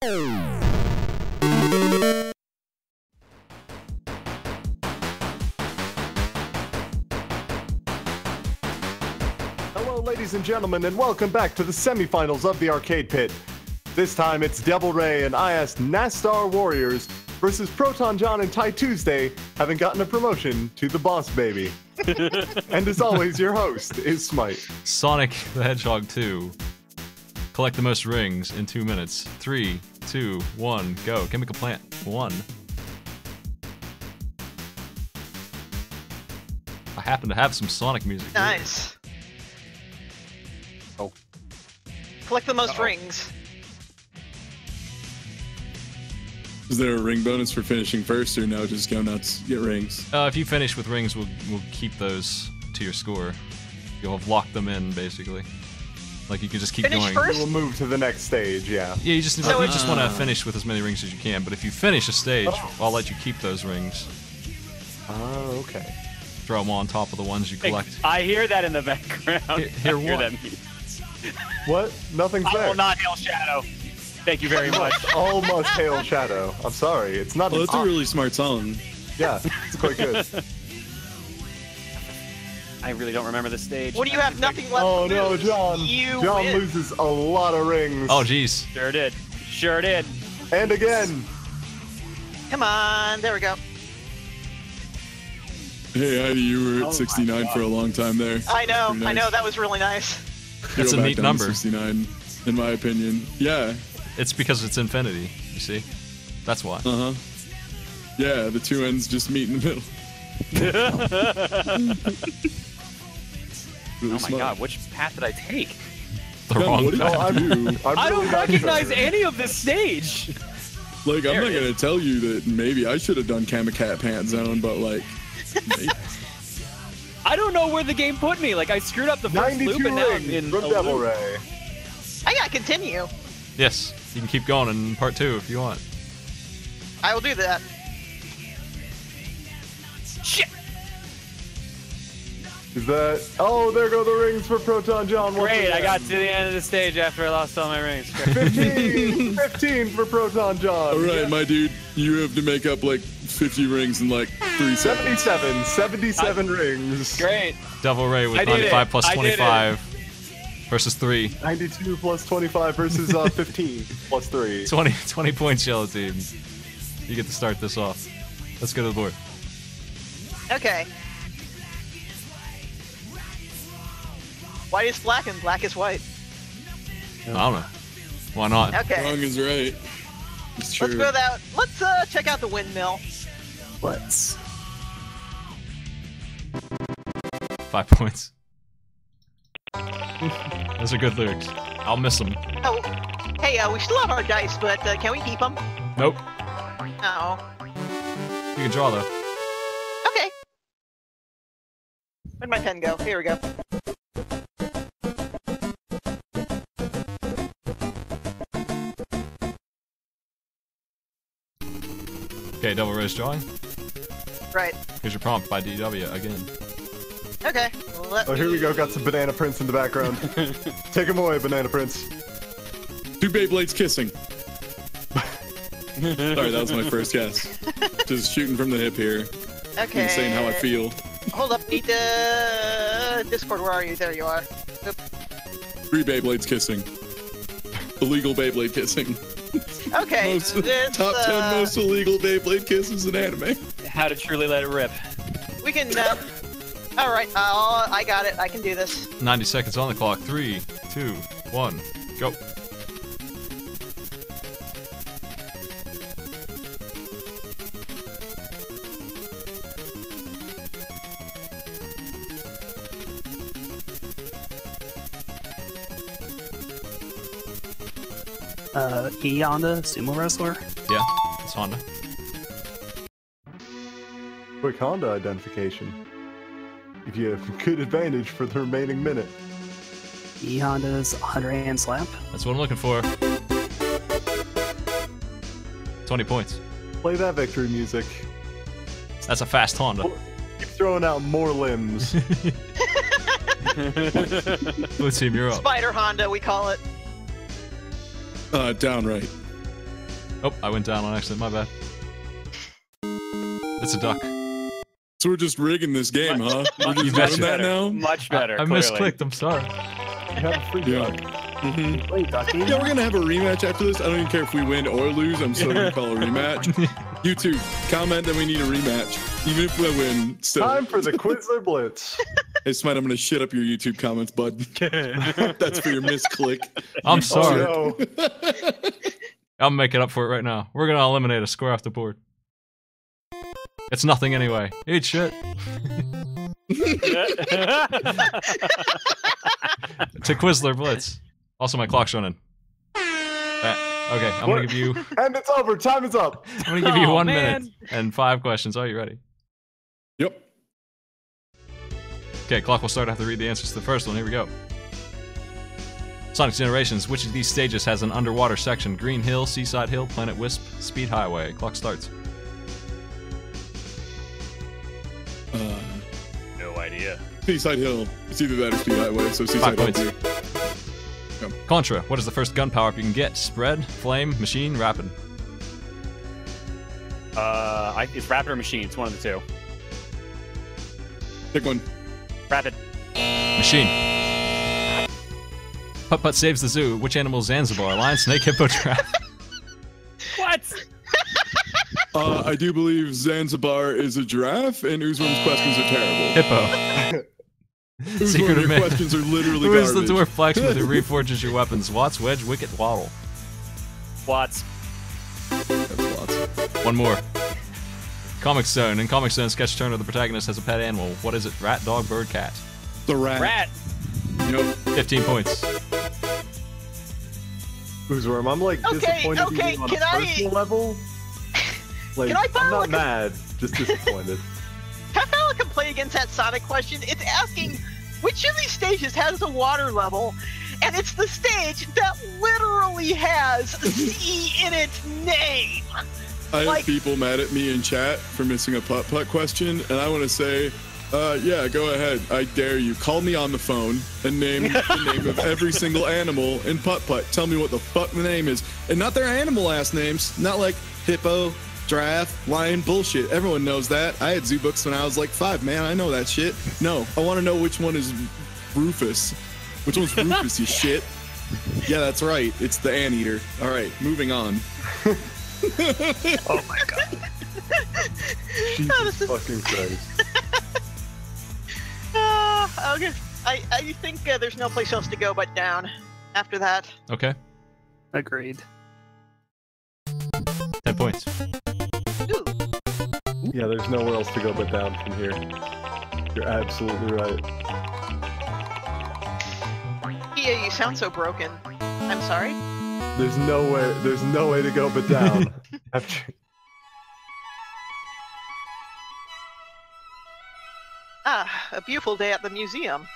Hello, ladies and gentlemen, and welcome back to the semifinals of the Arcade Pit. This time it's DevilREI and IS Nastar Warriors versus Proton Jon and TieTuesday, having gotten a promotion to the Boss Baby. and as always, your host is Smight. Sonic the Hedgehog 2. Collect the most rings in two minutes. Three, two, one, go. Chemical plant, one. I happen to have some Sonic music. here. Nice. Oh. Collect the most Uh-oh. rings. Is there a ring bonus for finishing first, or no? Just go nuts, get rings. Uh, if you finish with rings, we'll, we'll keep those to your score. You'll have locked them in, basically. Like you can just keep Finish going. first? We'll move to the next stage, yeah. Yeah, you just So you just want to finish with as many rings as you can. But if you finish a stage, Oh. I'll let you keep those rings. Oh, okay. Throw them on top of the ones you collect. I hear that in the background. Hear- hear I hear what? What? Nothing's I there. will not hail Shadow. Thank you very much. Almost hail Shadow. I'm sorry, it's not. Well, an that's a really smart song. yeah, it's quite good. I really don't remember the stage. What do you have? Nothing left oh to no, lose. Jon! You Jon win. loses a lot of rings. Oh, jeez. Sure did. Sure did. And again. Come on, there we go. Hey, Heidi, you were Oh at my 69 for a long time there. I know, Pretty I know, that was really nice. That's a neat number. 69, in my opinion. Yeah. It's because it's infinity. You see? That's why. Uh huh. Yeah, the two ends just meet in the middle. Really Oh my smart. god, which path did I take? The Jon, wrong path. Oh, I'm, do? I'm I really don't recognize any of this stage. Like, I'm not gonna tell you that maybe I should have done Chemical Plant Zone, but like. I don't know where the game put me. Like I screwed up the first loop and now I'm in from a Devil loop. Ray. I gotta continue. Yes, you can keep going in part two if you want. I will do that. Shit. Is that? Oh, there go the rings for Proton Jon. once Great, I got to the end of the stage after I lost all my rings. 15, 15 for Proton Jon. All right, my dude, you have to make up like 50 rings in like three seconds. 77, 77 rings. Great. DevilREI with I 95 it. plus I did it. 25 versus 3. 92 plus 25 versus uh, 15 plus 3. 20, 20 points, yellow team. You get to start this off. Let's go to the board. Okay. White is black and black is white. I don't know. Why not? Okay. Wrong is right. It's true. Let's go that. Let's uh, check out the windmill. Let's. Five points. Those are good lyrics. I'll miss them. Oh, hey, uh, we still have our dice, but uh, can we keep them? Nope. No. You can draw though. Okay. Where'd my pen go? Here we go. Okay, Devil Ray's drawing. Right. Here's your prompt by DW again. Okay. Let Oh, here we go. Got some Banana Prince in the background. Take him away, Banana Prince. Two Beyblades kissing. Sorry, that was my first guess. Just shooting from the hip here. Okay. And saying how I feel. Hold up, need the Discord. Where are you? There you are. Oop. Three Beyblades kissing. Illegal Beyblade kissing. Okay. Most, this, top 10 uh, most illegal Beyblade kisses in anime. How to truly let it rip. We can. Uh, all right. Uh, I got it. I can do this. 90 seconds on the clock. Three, two, one, go. Uh, E Honda, sumo wrestler. Yeah, it's Honda. Quick Honda identification. Give you a good advantage for the remaining minute. E Honda's 100 hand slap. That's what I'm looking for. 20 points. Play that victory music. That's a fast Honda. Keep throwing out more limbs. Blue team, you're up. Spider Honda, we call it. Uh, downright. Oh, I went down on accident. My bad. It's a duck. So we're just rigging this game, huh? We're just betcha. doing that now. Much better. I, I misclicked. I'm sorry. You have a free Yeah. duck. hmm Wait, Ducky? Yeah, we're gonna have a rematch after this. I don't even care if we win or lose. I'm still gonna call a rematch. YouTube, comment that we need a rematch, even if we win. Still, Time for the Quizler Blitz. hey Smight, I'm gonna shit up your YouTube comments, bud. That's for your misclick. I'm sorry. Oh, no. I'm making up for it right now. We're gonna eliminate a score off the board. It's nothing anyway. Eat shit. to Quizler Blitz. Also, my clock's running. Uh, okay, I'm gonna give you. And it's over. Time is up. I'm gonna give you Oh, one man. minute and five questions. Are you ready? Yep. Okay, clock will start after I read the answers to the first one. Here we go. Sonic Generations. Which of these stages has an underwater section? Green Hill, Seaside Hill, Planet Wisp, Speed Highway. Clock starts. Uh, no idea. Seaside Hill. It's either that or Speed Highway. So Seaside Five Hill. points. Contra. What is the first gun power up you can get? Spread, Flame, Machine, Rapid. Uh, I, it's Rapid or Machine. It's one of the two. Pick one. Rapid. Machine. Putt Putt saves the zoo. Which animal is Zanzibar? Lion, snake, hippo, giraffe. What? Uh, I do believe Zanzibar is a giraffe, and Uzman's questions are terrible. Hippo. Uzman, Secret of Mana. questions are literally Who is the garbage. dwarf blacksmith who reforges your weapons? Watts, Wedge, Wicket, Waddle. Watts. That's lots. One more. Comix Zone. In Comix Zone, Sketch Turner, the protagonist, has a pet animal. What is it? Rat, dog, bird, cat. The rat. Rat. Yep. 15 points. Who's Boozworm, I'm like Okay, disappointed okay, in you on can a I- personal level. Like, Can I I'm not a- mad, just disappointed. Can I file a complaint against that Sonic question? It's asking which of these stages has a water level, and it's the stage that literally has C in its name. I have Like- people mad at me in chat for missing a putt putt question, and I want to say, uh, yeah, go ahead. I dare you. Call me on the phone and name the name of every single animal in putt putt. Tell me what the fuck the name is, and not their animal last names. Not like hippo, giraffe, lion, bullshit. Everyone knows that. I had zoo books when I was like five. Man, I know that shit. No, I want to know which one is Rufus. Which one's Rufus? you shit. Yeah, that's right. It's the anteater. All right, moving on. Oh my god. Jesus fucking Christ. Uh, okay. I, I think uh, there's no place else to go but down after that. Okay. Agreed. 10 points. Ooh. Yeah, there's nowhere else to go but down from here. You're absolutely right. Yeah, you sound so broken. I'm sorry. There's no way. There's no way to go but down. After, Ah, a beautiful day at the museum.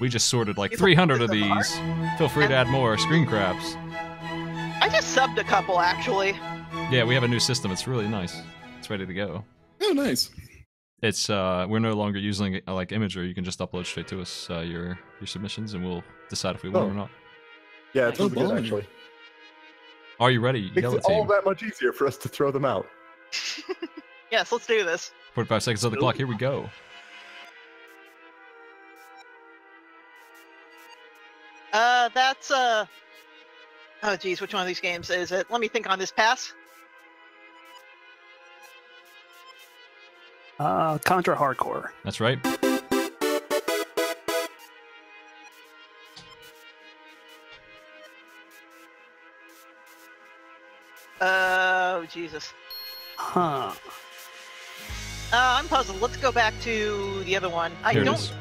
We just sorted like People 300 of put them these. Feel free to add more. Screen crabs. I just subbed a couple actually. Yeah, we have a new system. It's really nice. It's ready to go. Oh, nice. It's uh, we're no longer using like Imgur. You can just upload straight to us uh, your your submissions, and we'll decide if we want Oh. or not. Yeah, it's really good blimey. actually. Are you ready? Makes Yellow it all team. that much easier for us to throw them out. Yes, let's do this. 45 seconds on the clock. Here we go. Uh, that's uh. Oh geez, which one of these games is it? Let me think on this pass. Uh, Contra Hardcore. That's right. Oh Jesus. Huh. Uh, I'm puzzled. Let's go back to the other one. I Here it don't. is.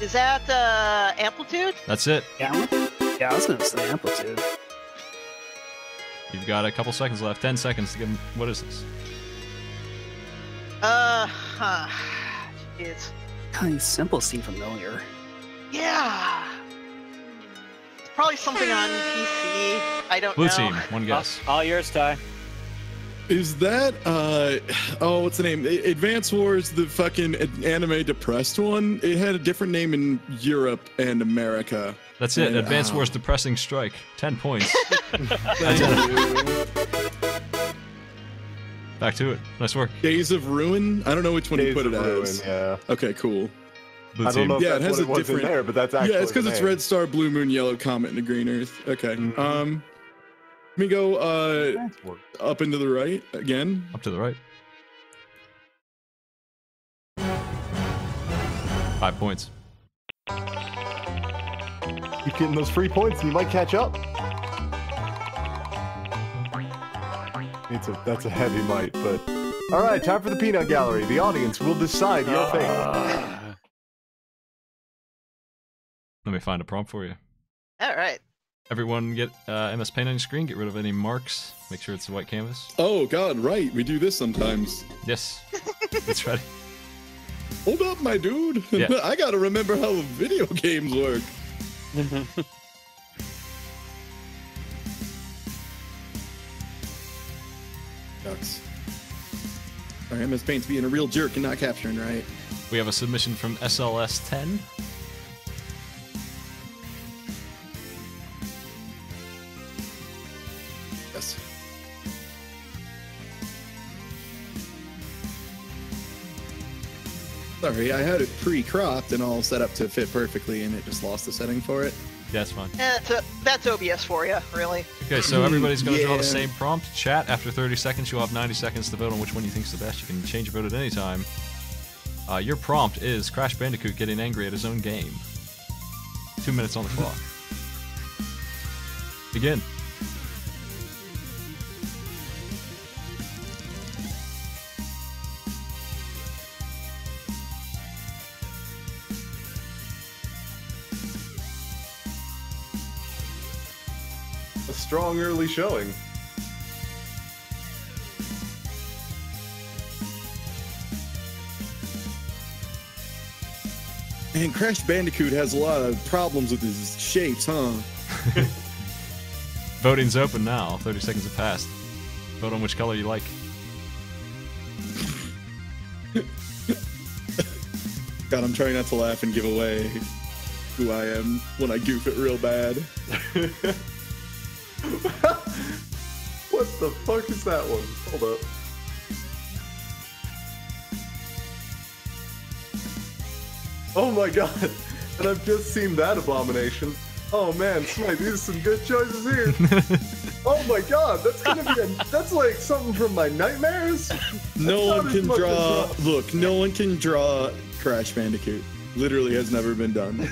Is that uh amplitude? That's it. Yeah, I'm- yeah, I was gonna say amplitude. You've got a couple seconds left. 10 seconds to give them. What is this? Uh, huh. Jeez. God, these symbols seem familiar. Yeah. It's probably something on PC. I don't Blue know. team. One guess. All yours, Ty. Is that uh oh what's the name? A- Advance Wars, the fucking anime depressed one. It had a different name in Europe and America. That's it. Yeah. Advance Ow. Wars Depressing Strike. 10 points. Thank you. Back to it. Nice work. Days of Ruin. I don't know which one Days you put it of Ruin, as. Yeah. Okay, cool. Blue I don't know if Yeah, it has what a it was in different- there, but that's actually yeah, it's because it's. Red Star, Blue Moon, Yellow Comet, and a Green Earth. Okay. Mhm. Um, let me go uh up into the right again. Up to the right. Five points. Keep getting those free points and you might catch up. It's a, that's a heavy might, but. Alright, time for the peanut gallery. The audience will decide your fate. Let me find a prompt for you. All right. Everyone get uh, MS Paint on your screen. Get rid of any marks. Make sure it's a white canvas. Oh God, right. We do this sometimes. Yes. It's ready. Hold up, my dude. Yeah. I gotta remember how video games work. Ducks. Our MS Paint's being a real jerk and not capturing right. We have a submission from SLS10. Sorry, I had it pre-cropped and all set up to fit perfectly, and it just lost the setting for it. That's fine. That's, a, that's OBS for you, really. Okay, so everybody's going to draw the same prompt. Chat after 30 seconds. You'll have 90 seconds to vote on which one you think's the best. You can change your vote at any time. Uh, your prompt is Crash Bandicoot getting angry at his own game. Two minutes on the clock. Begin. A strong early showing. And Crash Bandicoot has a lot of problems with his shapes, huh? Voting's open now. 30 seconds have passed. Vote on which color you like. God, I'm trying not to laugh and give away who I am when I goof it real bad. What the fuck is that one? Hold up. Oh my god. And I've just seen that abomination. Oh man, Smight, these are some good choices here. oh my god, that's gonna be a, that's like something from my nightmares. No one can draw. Look, no one can draw Crash Bandicoot. Literally has never been done.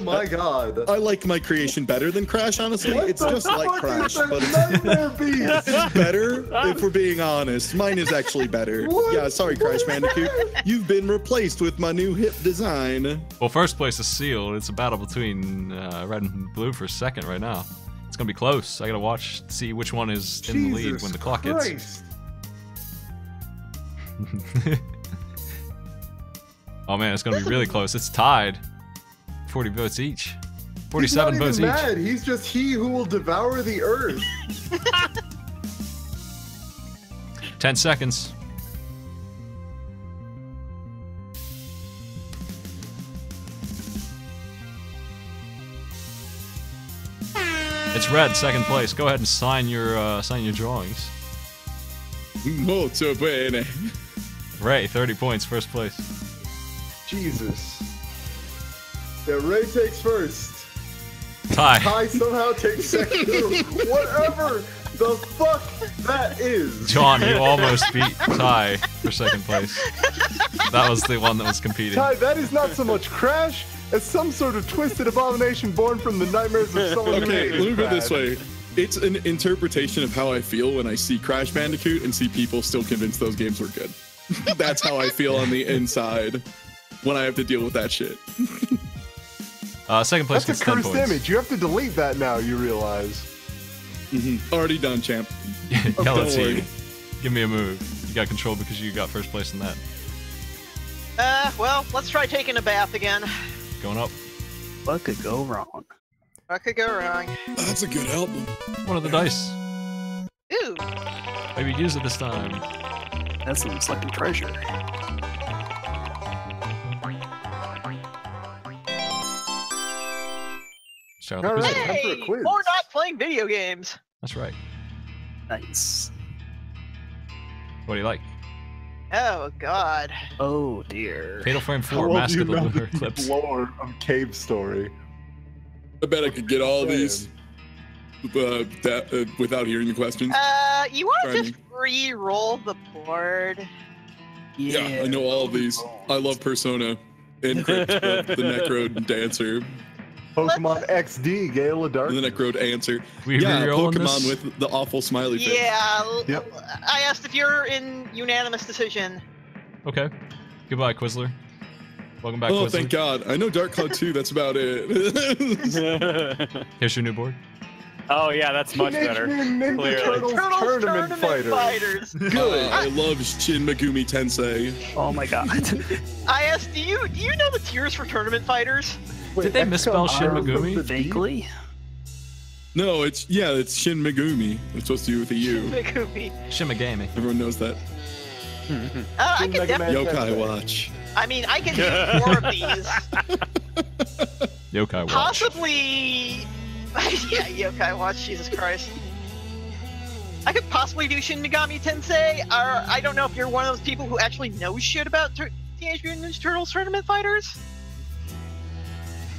My god. I like my creation better than Crash, honestly. What it's just like Crash, but it's, it's better if we're being honest. Mine is actually better. What? Yeah, sorry, Crash Bandicoot. You've been replaced with my new hip design. Well, first place is sealed. It's a battle between uh, red and blue for second right now. It's gonna be close. I gotta watch, see which one is in the lead when the clock hits. Oh man, it's gonna be really close. It's tied. 40 votes each. 47 He's not votes even each. mad. He's just he who will devour the earth. 10 seconds. It's red, second place. Go ahead and sign your uh, sign your drawings. Molto bene. Ray, 30 points, first place. Jesus. Yeah, Ray takes first. Tie. Ty somehow takes second. Whatever the fuck that is. Jon, you almost beat Ty for second place. That was the one that was competing. Ty, that is not so much Crash as some sort of twisted abomination born from the nightmares of someone who Okay, hated let me put it this way. It's an interpretation of how I feel when I see Crash Bandicoot and see people still convinced those games were good. That's how I feel on the inside when I have to deal with that shit. Uh, second place That's a gets 10 cursed points. image. You have to delete that now, you realize. Already done, champ. yeah, let's see. Give me a move. You got control because you got first place in that. Uh, well, let's try taking a bath again. Going up. What could go wrong? What could go wrong? That's a good album. One of the dice. Ooh, Maybe use it this time. That seems like a treasure. Check out right. quiz. time for a Hey, quiz. or not playing video games. That's right. Nice. What do you like? Oh God. Oh dear. Fatal Frame 4, well Mask do of the Lunar the Eclipse. lore of Cave Story? I bet I could get all Man. these uh, that, uh, without hearing the questions. Uh, you want to just re-roll the board? yeah, I know all of these. I love Persona. And Crypt, the Necro Dancer, Pokemon XD, Gale of the Darkness. Necrode Answer. We yeah, Pokemon this? with the awful smiley face. Yeah. Yep. I asked if you're in unanimous decision. Okay. Goodbye, Quizler. Welcome back, Oh, Quizler. thank God. I know Dark Cloud 2, that's about it. Here's your new board. oh yeah, that's much Teenage better. Mutant Ninja Clearly. Turtles, Turtles Tournament, Fighter. Fighters. Good. Uh, ah. I love Shin Megumi Tensei. Oh my god. I asked, do you do you know the tiers for tournament fighters? Wait, Did they XCOM misspell Shin Arms of Megumi? Vaguely. No, it's yeah, it's Shin Megumi. It's supposed to be with a U. Megumi. Shimigami. Everyone knows that. Uh, I Shin could Mega Man definitely. Yokai Watch. I mean, I can do four of these. Yokai Watch. Possibly. yeah, Yokai Watch. Jesus Christ. I could possibly do Shin Megami Tensei, or I don't know if you're one of those people who actually knows shit about tur- Teenage Mutant Ninja Turtles Tournament Fighters.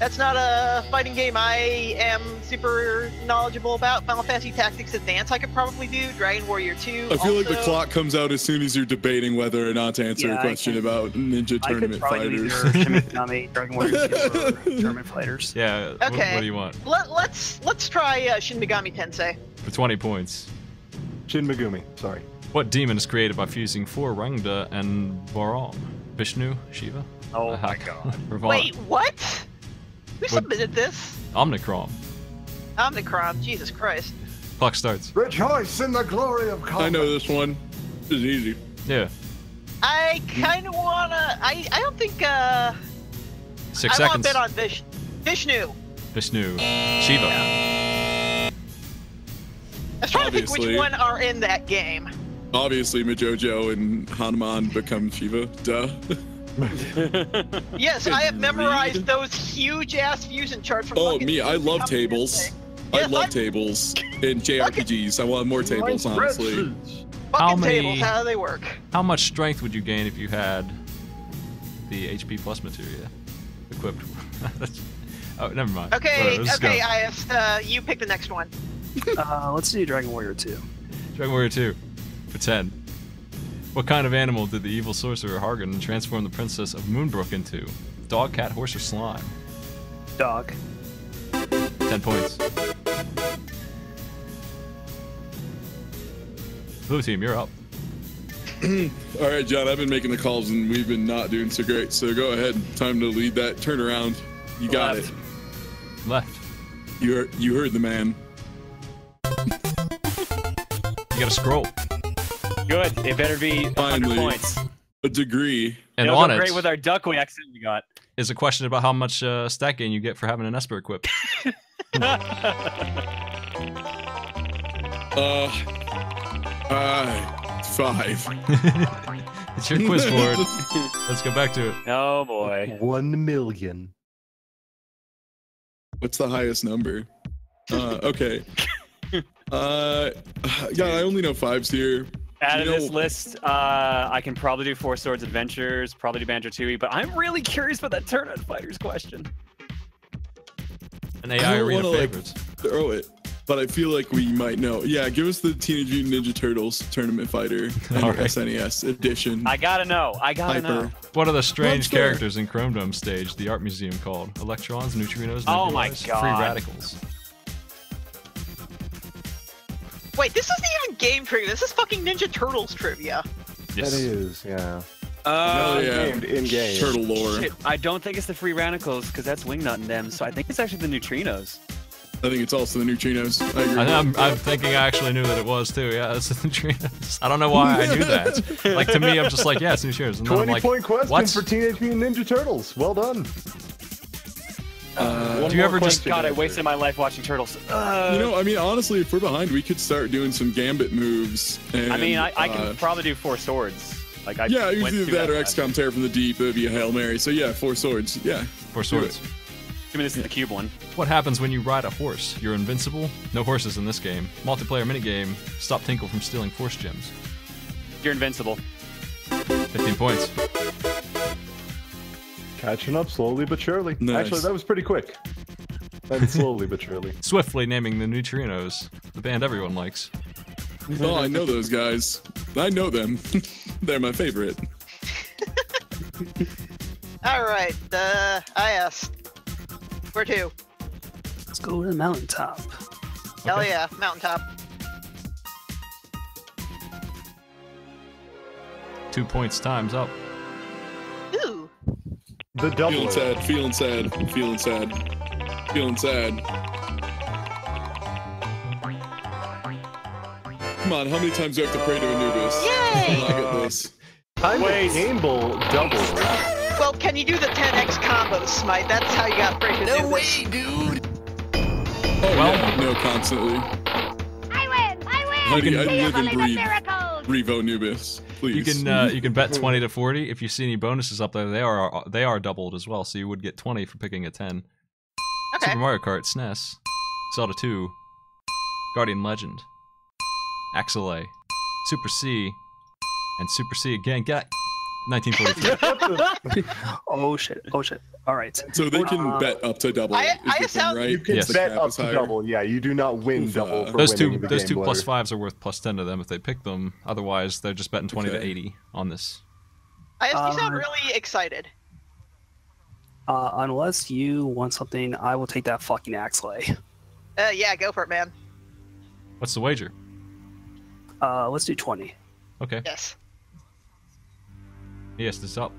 That's not a fighting game I am super knowledgeable about. Final Fantasy Tactics Advance I could probably do. Dragon Warrior 2. I feel like the clock comes out as soon as you're debating whether or not to answer Yeah, a I question can- about Ninja I could Tournament probably do Fighters. either Shin Megami, Dragon Warrior 2, or Tournament Fighters. Yeah. Okay. What, do you want? Let, let's let's try uh, Shin Megami Tensei. For 20 points. Shin Megumi, sorry. What demon is created by fusing four Rangda and Varan? Vishnu? Shiva? Oh my Ahak- god. Wait, what? Who submitted this? Omnicrom. Omnicron. Jesus Christ. Clock starts. Rejoice in the glory of combat. I know this one. This is easy. Yeah. I kind of wanna. I I don't think. uh Six I want seconds. to bet on Vish, Vishnu. Vishnu. Shiva. I was trying to think Obviously. which one are in that game. Obviously, Majojo and Hanuman become Shiva. Duh. Yes, I have Read. memorized those huge ass fusion charts from. Oh, fucking me, I love tables. Tensei. I love I'm- tables in JRPGs. I want more tables, honestly. Fucking How many- tables. How do they work? How much strength would you gain if you had the HP plus materia equipped? Oh, never mind. Okay, Whatever, okay. go. I asked. Uh, you pick the next one. Uh, let's do Dragon Warrior 2. Dragon Warrior 2. For 10. What kind of animal did the evil sorcerer Hargon transform the princess of Moonbrook into? Dog, cat, horse, or slime? Dog. 10 points. Blue team, you're up. All right, Jon, I've been making the calls and we've been not doing so great. So go ahead. Time to lead that turnaround. You got Left. it. Left. You heard, you heard the man. You gotta scroll. Good. It better be 100 Finally. points. A degree. And It'll on go it great with our duck we accidentally got. is a question about how much uh, stat gain you get for having an Esper equipped. Uh, uh, five. it's your quiz board. Let's go back to it. oh boy. One million. What's the highest number? Uh, okay. Uh, yeah, I only know fives here. Out You of this list, uh, I can probably do Four Swords Adventures, probably do Banjo Tooie, but I'm really curious about that Tournament Fighters question. An I AI don't arena wanna, like, favorites. Throw it. But I feel like we might know. Yeah, give us the Teenage Mutant Ninja Turtles Tournament Fighter and All right. SNES edition. I gotta know. I gotta know. What are the strange fair. characters in Chrome Dome stage, the art museum called? Electrons, neutrinos, Oh my nebulas, free radicals. Wait, this isn't even game trivia. This is fucking Ninja Turtles trivia. Yes. That is, yeah. Oh, yeah. In game. Turtle lore. Shit, I don't think it's the free radicals because that's Wingnut and them. So I think it's actually the neutrinos. I think it's also the neutrinos. I agree. I, I'm, I'm thinking I actually knew that it was too. Yeah, it's the neutrinos. I don't know why I knew that. like to me, I'm just like, yeah, it's neutrinos. And then I'm 20 like, point question what? for Teenage Mutant Ninja Turtles. Well done. Uh, One do you more ever just- God, I answer. wasted my life watching Turtles. Uh, you know, I mean, honestly, if we're behind, we could start doing some Gambit moves. And, I mean, I, I can uh, probably do Four Swords. Like I yeah, went either through that or last XCOM Terror from the Deep. It would be a Hail Mary. So, yeah, four swords. Yeah. Four swords. swords. Assuming this is the cube one. What happens when you ride a horse? You're invincible? No horses in this game. Multiplayer minigame. Stop Tingle from stealing force gems. You're invincible. 15 points. Catching up slowly but surely. Nice. Actually, that was pretty quick. And slowly but surely. Swiftly naming the Neutrinos, the band everyone likes. Oh, I know those guys. I know them. They're my favorite. All right, uh, I asked. Where to? Let's go to the mountaintop. Hell yeah, mountaintop. Two points, time's up. Ooh. The double. Feeling sad, feeling sad, feeling sad, feeling sad. Come on, how many times do I have to pray to Anubis? Yay! I get this. Time Wait. to gamble double. Well, can you do the 10x combos, Smight? That's how you got break No way, dude. Oh yeah, no, constantly. I win! I win! Honey, I live and believe in breathe. Miracles! Revo Anubis, please. You can uh, you can bet 20 to 40. If you see any bonuses up there, they are they are doubled as well. So you would get 20 for picking a 10. Okay. Super Mario Kart, SNES, Zelda 2, Guardian Legend, Axelay, Super C, and Super C again. Get 1943. Oh shit! Oh shit! All right. So they can Uh, bet up to double. I- is I thing, sound- right? You can Yes. Bet up to higher. double. Yeah, you do not win Oof, double uh, for those two the those two fives are worth plus 10 to them if they pick them. Otherwise, they're just betting 20 to 80 on this. I you sound really excited. Uh, unless you want something, I will take that fucking Axelay. Uh, yeah, go for it, man. What's the wager? Uh, let's do twenty. Okay, Yes. yes, this up.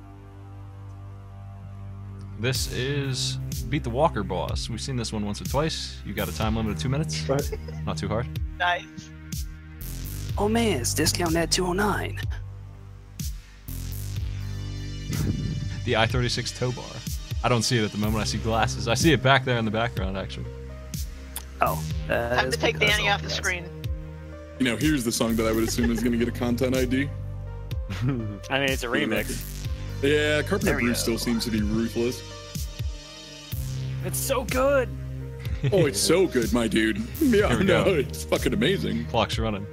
This is Beat the Walker Boss. We've seen this one once or twice. You got a time limit of two minutes. Right. Not too hard. Nice. Oh man, it's discount at two oh nine. The i36 tow bar. I don't see it at the moment. I see glasses. I see it back there in the background, actually. Oh, that Time is to take Danny off the that. screen. You know, here's the song that I would assume is going to get a content ID. I mean, it's a remix. Yeah, Carpenter There Bruce go. still seems to be ruthless. It's so good. Oh, it's so good, my dude. Yeah, no, go. it's fucking amazing. Clock's running.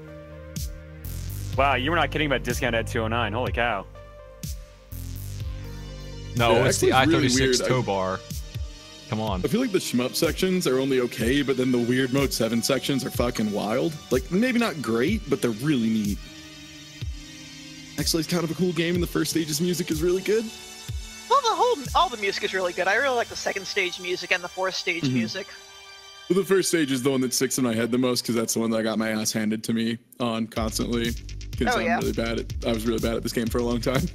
Wow, you were not kidding about discount at 209. Holy cow. No, Yeah, it's the i36 really tow bar. Come on. I feel like the shmup sections are only okay, but then the weird mode 7 sections are fucking wild. Like, maybe not great, but they're really neat. Actually, it's kind of a cool game, and the first stage's music is really good. Well, the whole, all the music is really good. I really like the second stage music and the fourth stage Mhm. music. But the first stage is the one that sticks in my head the most because that's the one that I got my ass handed to me on constantly. Because Oh, I'm yeah. really bad at. I was really bad at this game for a long time.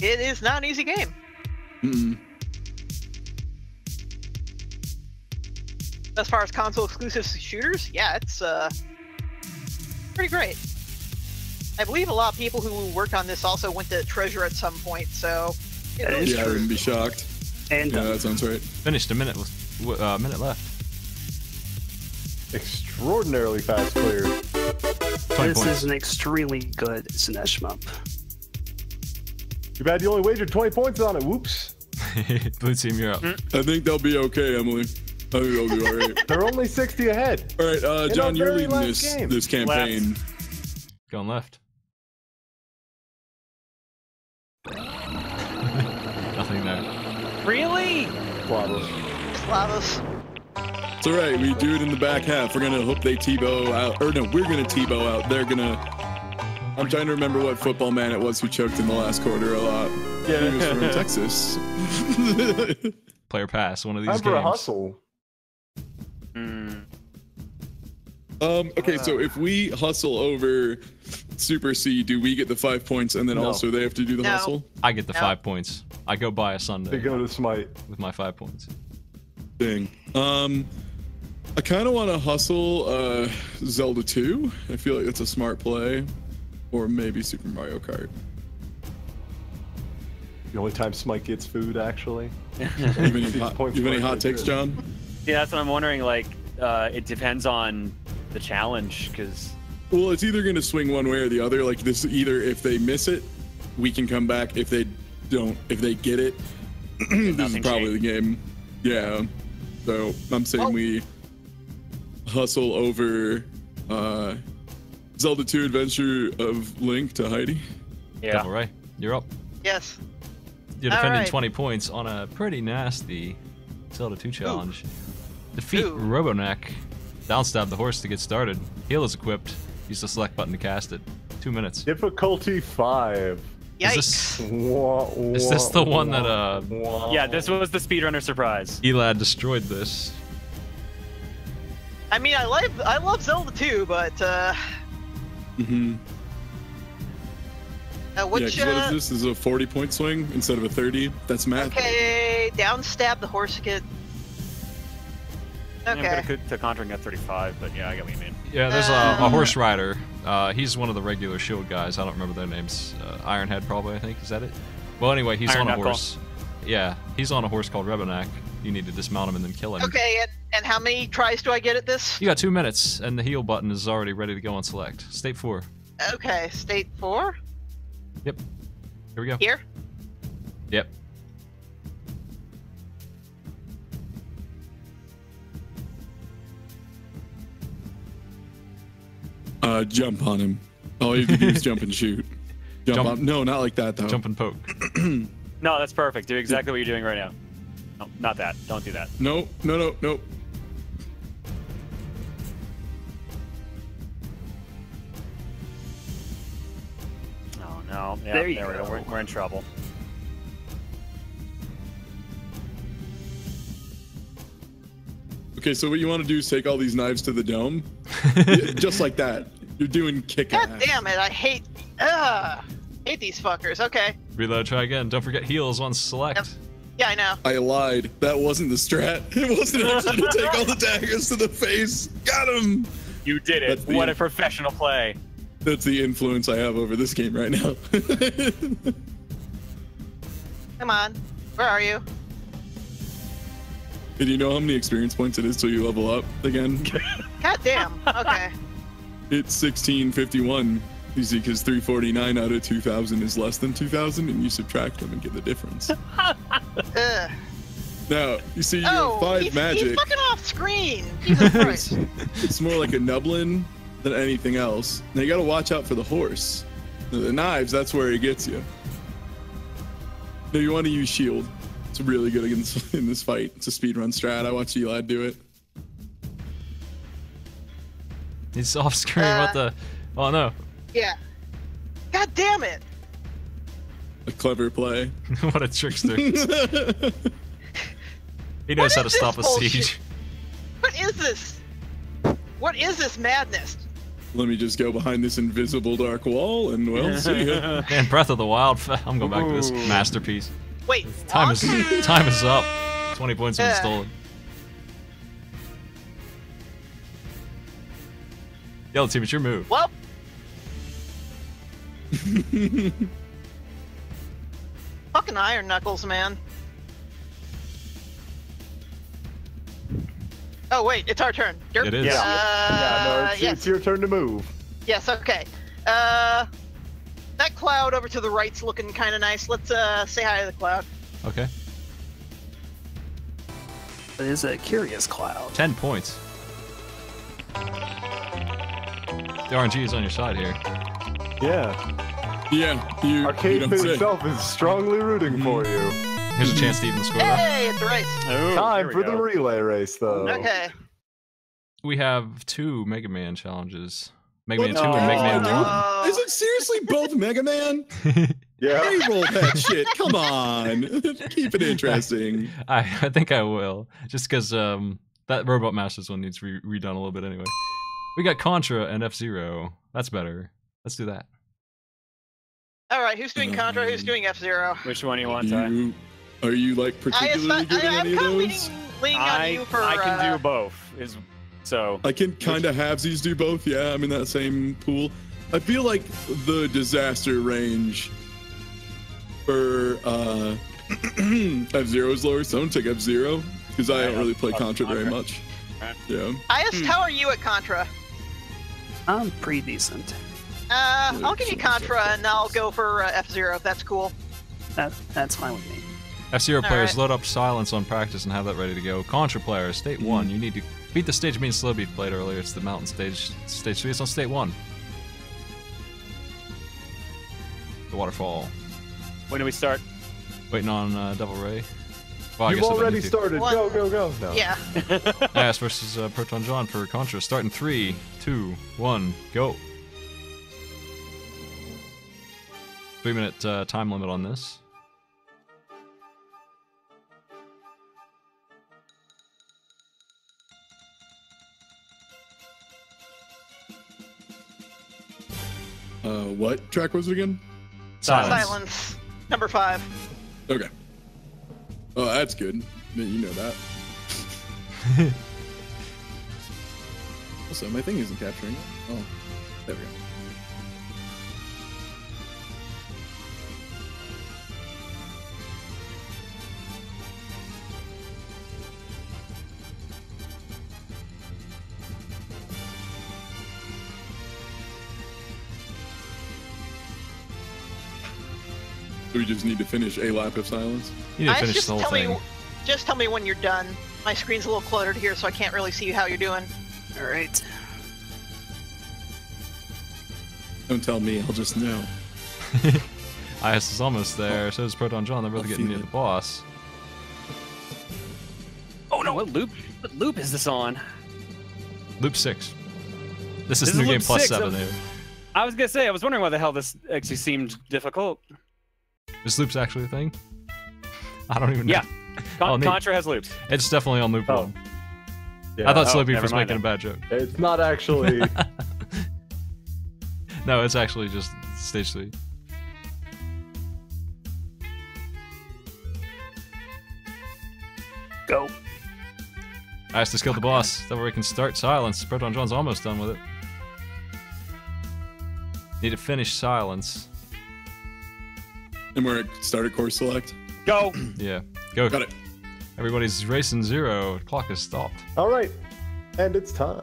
It is not an easy game. Mm-mm. As far as console exclusive shooters, yeah, it's uh pretty great. I believe a lot of people who worked on this also went to Treasure at some point, so it That really is Yeah, I true. wouldn't be shocked. And Yeah, that sounds right. Finished a minute with w- uh, minute left. Extraordinarily fast player. 20 this points. is an extremely good SNES shmup. Too bad you only wagered 20 points on it. Whoops. Blue team, you're up. I think they'll be okay, Emily. I think they'll be all right. They're only 60 ahead. all right, uh, Jon, you're leading this game. this campaign. Going left. Really? Flawless. Clavos. It's all right. We do it in the back half. We're gonna hope they Tebow out, or no, we're gonna Tebow out. They're gonna. I'm trying to remember what football man it was who choked in the last quarter a lot. Yeah, He was from Texas. Player pass, one of Time these for a games. hustle. Mm, um, okay, so if we hustle over Super C, do we get the five points, and then No. also they have to do the No. hustle? I get the No. five points. I go buy a They Sunday go to Smight. with my five points. Thing. Um, I kind of want to hustle uh, Zelda 2. I feel like that's a smart play, or maybe Super Mario Kart. The only time Smight gets food, actually. You have any These hot, points you have any might hot be takes, good. Jon? yeah, that's what I'm wondering. Like, uh, it depends on the challenge, because Well, it's either going to swing one way or the other. Like this, either if they miss it, we can come back. If they don't, if they get it, this is Nothing probably the game. Yeah. So I'm saying Oh. we hustle over uh, Zelda 2 Adventure of Link to Heidi. Yeah. DevilREI, you're up. Yes. You're defending right. 20 points on a pretty nasty Zelda 2 challenge. Defeat Ooh. Rebonack. Downstab the horse to get started. Heal is equipped. Use the select button to cast it. Two minutes. Difficulty five. Yikes. Is this Is this the one that, uh. Yeah, this was the speedrunner surprise. Elad destroyed this? I mean, I like I love Zelda too, but uh, Mm-hmm. uh Yeah, which 'cause what uh, is this? Is a 40 point swing instead of a 30? That's math. okay, down stab the horse to get. Yeah, I'm Okay. gonna could- to conjuring at 35, but yeah, I get what you mean. Yeah, there's a, Uh. a horse rider. Uh, he's one of the regular shield guys. I don't remember their names. Uh, Ironhead, probably, I think. Is that it? Well, anyway, he's Iron on a horse. Yeah, he's on a horse called Rebonack. You need to dismount him and then kill him. Okay, and, and how many tries do I get at this? You got two minutes, and the heal button is already ready to go on select. State four. Okay, state four Yep. Here we go. here. Yep. Uh, jump on him. All you have to do is jump and shoot. Jump, Jump. on. No, not like that though. Jump and poke. No, that's perfect. Do exactly what you're doing right now. No, not that. Don't do that. No, no, no, no. Oh no. Yeah, There you we go. We're, we're in trouble. Okay, so what you want to do is take all these knives to the dome, Yeah, just like that. You're doing kick God ass. damn it! I hate. Ugh, hate these fuckers. Okay. Reload, try again. Don't forget heals on select. Yep. Yeah, I know. I lied. That wasn't the strat. It wasn't actually to take all the daggers to the face. Got him. You did it. the- What a professional play. That's the influence I have over this game right now. Come on. Where are you? and you know how many experience points it is till you level up again? God damn. Okay. It's 1651. You see, because 349 out of 2000 is less than 2000, and you subtract them and get the difference. Ugh. now, you see, you Oh, have five he's, magic. he's fucking off screen. Jesus Christ. it's more like a nublin than anything else. Now you gotta watch out for the horse. The, knives, that's where he gets you. No, you want to use shield. It's really good against in this fight. It's a speedrun strat. I watched Eli do it. He's off screen. Uh, what the? Oh no. yeah. God damn it. A clever play. what a trickster. He knows how to stop a bullshit? siege. What is this? What is this madness? Let me just go behind this invisible dark wall and well, see ya. Man, Breath of the Wild. I'm going back to this masterpiece. Wait. Time is time is up. 20 points have been Yeah. stolen. Yellow team, it's your move. Well. Fucking Iron Knuckles, man. Oh wait, it's our turn. Derp. It is. Yeah. Uh, yeah, no, it's, yes. it's your turn to move. Yes. Okay. Uh, that cloud over to the right's looking kind of nice. Let's uh say hi to the cloud. Okay. It is a curious cloud. 10 points. The RNG is on your side here. Yeah. yeah, you, you Arcade don't Pit itself is strongly rooting for you. Here's a chance to even the score up. Hey, it's a race. Oh, Time here we for the relay race, though. Okay. We have two Mega Man challenges. Mega What Man 2 the and Mega Man dude? 1. Uh, Is it seriously both Mega Man? Yeah. Reroll that shit. Come on. Keep it interesting. I, I think I will. Just because um, that Robot Masters one needs re- redone a little bit anyway. We got Contra and F Zero. That's better. Let's do that. All right. Who's doing Contra? Who's doing F Zero? Which one do you want, Ty? You, are you like I, particularly good at I, any I'm of kind of those? leaning, leaning I, on you for. I can uh, do both. Is so. I can kind of have these do both. Yeah, I'm in that same pool. I feel like the disaster range for uh, F Zero is lower, so I'm gonna take F Zero because I Yeah, don't really play I'll- Contra very much. Right. Yeah. Ias, how are you at Contra? I'm pretty decent. Uh, Yeah, I'll give you Contra and I'll go for uh, F Zero if that's cool. That that's fine with me. F Zero players Alright. load up silence on practice and have that ready to go. Contra players, state one, you need to beat the stage me and Slow Beat played earlier. It's the mountain stage. Stage three It's on state one. The waterfall. When do we start? Waiting on uh, DevilREI. Well, You've guess I don't already started. What? Go, go, go. No. Yeah. Ass versus uh, Proton Jon for Contra. Start in three, two, one, go. Three minute uh, time limit on this. Uh, what track was it again? Silence. Silence. Number five. Okay. Oh, that's good. You know that. also, my thing isn't capturing it. Oh, there we go. Just need to finish a lap of silence? You need to Ice, finish just the whole tell thing. me, just tell me when you're done. My screen's a little cluttered here, so I can't really see how you're doing. All right. Don't tell me, I'll just know. IS is almost there, so is Proton Jon. They're both I'll getting near it. the boss. Oh no! What loop? What loop is this on? Loop six. This is This is new game loop plus six seven of- I was gonna say I was wondering why the hell this actually seemed difficult. Is loops actually a thing? I don't even know. Yeah, Con- Oh. Contra has loops. It's definitely on loop Oh. one. Yeah. I thought Oh, Slow Beef never was mind making a bad joke. It's not actually. No, it's actually just stage three. Go. I has to kill the boss. That way we can start silence. Proton Jon's almost done with it. Need to finish silence. And we're at started course select. Go. Yeah. Go. Got it. Everybody's racing zero. Clock has stopped. All right. And it's time.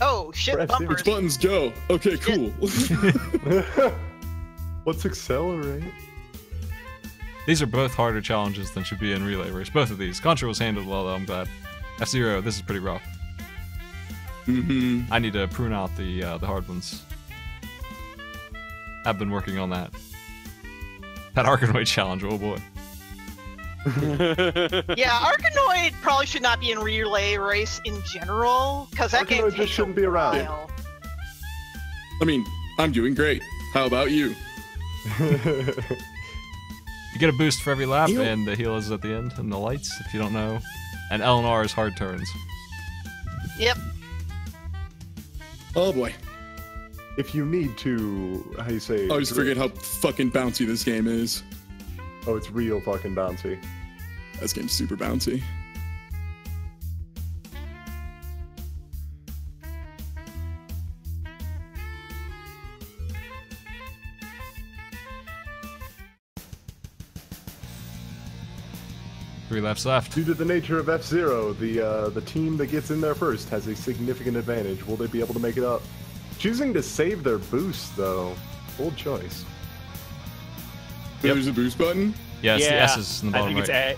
Oh shit! Press Bumpers. Which buttons go? Okay, cool. Let's accelerate. These are both harder challenges than should be in Relay Race. Both of these. Contra was handled well, though. I'm glad. F Zero, this is pretty rough. hmm I need to prune out the uh, the hard ones. I've been working on that. That Arkanoid challenge, oh boy. Yeah, Arkanoid probably should not be in relay race in general because that game Arkanoid just shouldn't be around. while. I mean, I'm doing great. How about you? You get a boost for every lap, Heal. and the heal is at the end, and the lights, if you don't know. And L and R is hard turns. Yep. Oh boy. If you need to, how you say? I always forget how fucking bouncy this game is. Oh, it's real fucking bouncy. This game's super bouncy. Three laps left. Due to the nature of F Zero, the uh, the team that gets in there first has a significant advantage. Will they be able to make it up? Choosing to save their boost, though, bold choice. Yep. There's a boost button. Yeah, it's yeah, the S's in the I bottom think right.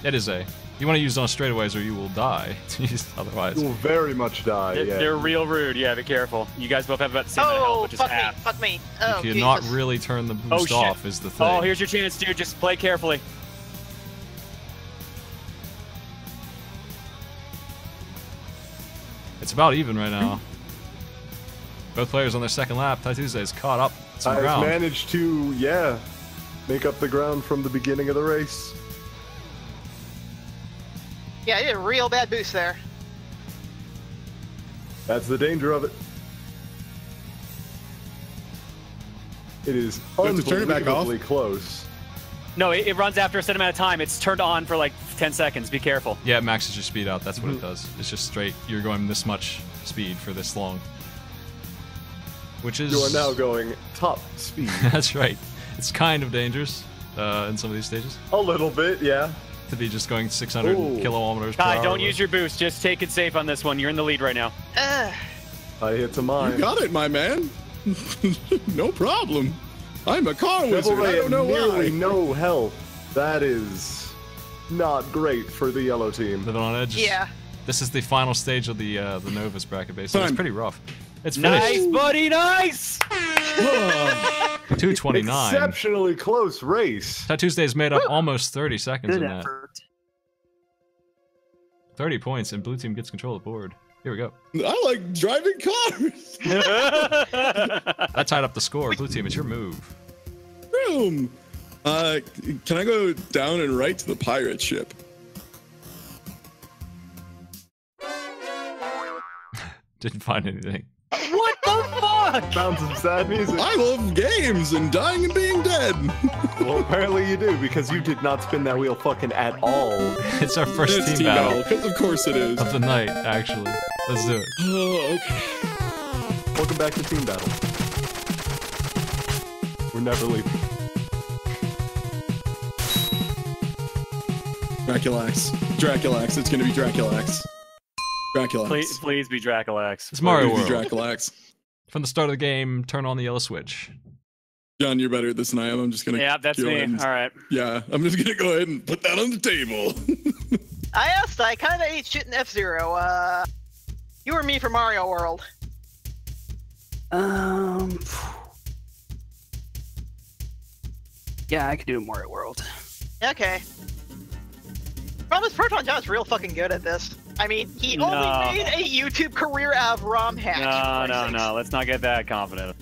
it's It is A. You want to use it on straightaways or you will die. Otherwise. You will very much die. A. They're, yeah. they're real rude. Yeah, be careful. You guys both have about the same amount of health, Oh, which is fuck me! Fuck me! Oh, you cannot Jesus. really turn the Oh, boost shit. off, is the oh, thing. Oh, here's your chance, dude. Just play carefully. It's about even right now. Both players on their second lap. TieTuesday is caught up some I've ground. managed to, yeah, make up the ground from the beginning of the race. Yeah, I did a real bad boost there. That's the danger of it. It is We have to turn it back off? unbelievably close. No, it, it runs after a set amount of time. It's turned on for like 10 seconds. Be careful. Yeah, it maxes your speed out. That's what it Mm-hmm. does. It's just straight. You're going this much speed for this long. Which is. You are now going top speed. That's right. It's kind of dangerous uh, in some of these stages A little bit, yeah. to be just going 600 Ooh. kilometers per Kai, hour. don't use your boost. Just take it safe on this one. You're in the lead right now. Ugh. I hit to You mine. got it, my man. no problem. I'm a car Devil wizard. I don't know nearly why. no health. That is not great for the yellow team. Living on edge. Yeah. This is the final stage of the uh, the Novus bracket base. So it's pretty rough. It's finished. Nice, buddy, nice. 229. Exceptionally close race. TieTuesday's made up almost 30 seconds Good in that. 30 points, and blue team gets control of the board. Here we go. I like driving cars. That tied up the score. Blue team, it's your move. Room. Uh, can I go down and right to the pirate ship? Didn't find anything. What the fuck? Found some sad music. I love games and dying and being dead. Well, apparently you do because you did not spin that wheel fucking at all. It's our first it's team, team battle, battle, because of course it is. of the night, actually. Let's do it. Oh, okay. Welcome back to Team Battle. We're never leaving. Dracula X. Draculax. It's gonna be Dracula X. Dracula X. Please, please be Dracula X. It's Mario Please World. be Draculax. From the start of the game, turn on the yellow switch. Jon, you're better at this than I am. I'm just gonna. Yeah, that's go me. and- All right. Yeah, I'm just gonna go ahead and put that on the table. I asked, I kind of ate shit in F Zero. Uh, you or me for Mario World? Um. Yeah, I could do a Mario World. Okay. Problem is, Proton Jon's real fucking good at this. I mean, he No. only made a YouTube career out of ROM hacks. No, no, Christ's no. Let's not get that confident.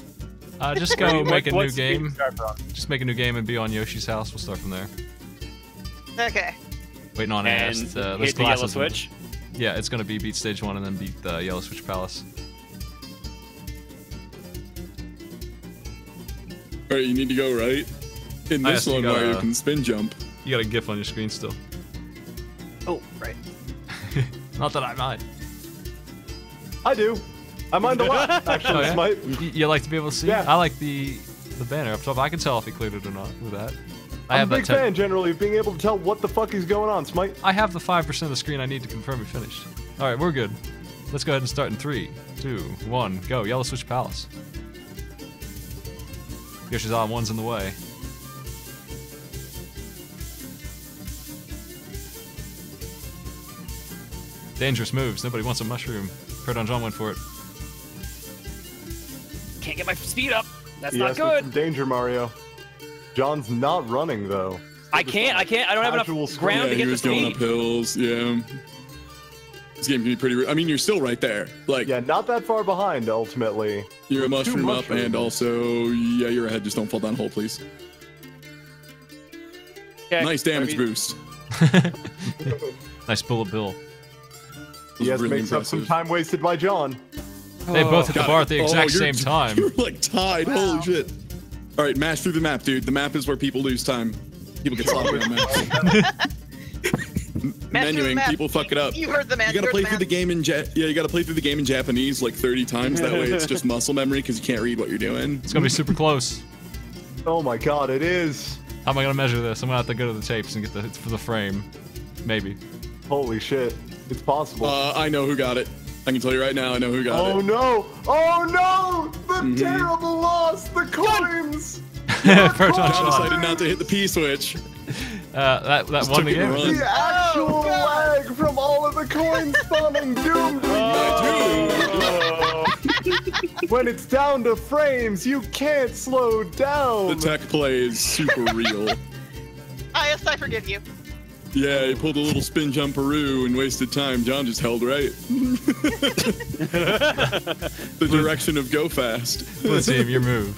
Uh, just go make a new game. to start from? Just make a new game and be on Yoshi's house. We'll start from there. Okay. Waiting on And Ast. Uh, there's hit the yellow glasses in- switch. Yeah, it's gonna be beat stage one and then beat the Yellow Switch Palace. All right, you need to go right. In this one, you where you gotta- can spin jump. You got a GIF on your screen still. Oh, right. Not that I mind. I do. I mind a lot, actually, Oh, yeah? Smight. You, you like to be able to see? Yeah. I like the the banner up top. I can tell if he cleared it or not with that. I I'm have a big fan, generally, of being able to tell what the fuck is going on, Smight. I have the five percent of the screen I need to confirm he finished. All right, we're good. Let's go ahead and start in three, two, one, go. Yellow Switch Palace. Yoshi's on one's in the way. Dangerous moves. Nobody wants a mushroom. Proton Jon went for it. Can't get my speed up. That's Yes, not with some good. danger, Mario. John's not running, though. I can't. I can't. I don't have enough ground yeah, to he get the was going up hills. Yeah. This game can be pretty. I mean, you're still right there. Like, Yeah, not that far behind, ultimately. you're a With mushroom up, and also, yeah, you're ahead. Just don't fall down a hole, please. Okay, Nice damage I mean, boost. Nice bullet bill. Was Yes, really makes up some time wasted by Jon. They both hit the bar at the oh, exact you're- same time. You're like tied. Holy shit. All right, mash through the map, dude. The map is where people lose time. People get sloppy on maps. Master Menuing, map. people fuck it up. You heard the man. You gotta play the through the game in ja- yeah. You gotta play through the game in Japanese like 30 times. That way, it's just muscle memory because you can't read what you're doing. It's gonna be super close. Oh my god, it is. How am I gonna measure this? I'm gonna have to go to the tapes and get the for the frame. Maybe. Holy shit. It's possible. Uh, I know who got it. I can tell you right now. I know who got oh it. Oh no! Oh no! The Mm-hmm. terrible loss! The coins! Proton Jon Jon. decided not to hit the P switch. Uh, that that Just won the took it and game. The actual Oh, lag from all of the coins spawning doomed When it's down to frames, you can't slow down. The tech play is super real. I, yes, I forgive you. Yeah, he pulled a little spin jumperoo and wasted time. Jon just held right. the direction of go fast. Blue team, your move.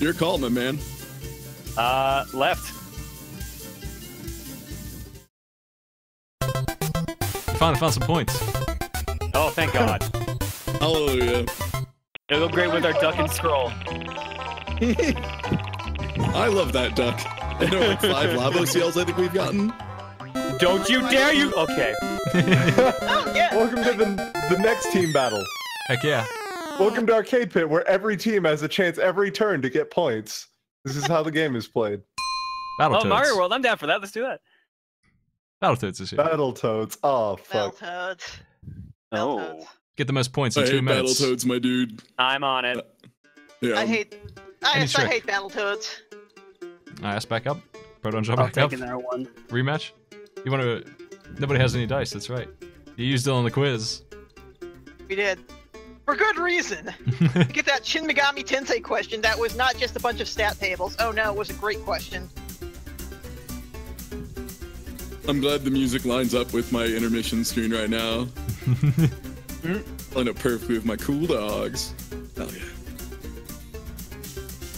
Your call, my man. Uh, left. Finally found some points. Oh, thank God. Hallelujah. It'll go great with our duck and scroll. I love that duck. I know like five Lavos yells I think we've gotten. Don't you dare you. Okay. Oh, yeah. Welcome to the, the next team battle. Heck yeah. Welcome to Arcade Pit, where every team has a chance every turn to get points. This is how the game is played. Battletoads. Oh, Mario World. I'm down for that. Let's do that. Battletoads this year. Battletoads. Oh, fuck. Battletoads. Oh. Battletoads. Get the most points I in two hate minutes. Battletoads, my dude. I'm on it. Yeah. I hate. I, Any yes, I hate Battletoads. Alright, let's back up. Proton, oh, jump I'll back take up. another one. Rematch? You want to? Nobody has any dice. That's right. You used it on the quiz. We did. For good reason. Get that Shin Megami Tensei question. That was not just a bunch of stat tables. Oh no, it was a great question. I'm glad the music lines up with my intermission screen right now. Line up perfectly with my cool dogs. Hell yeah.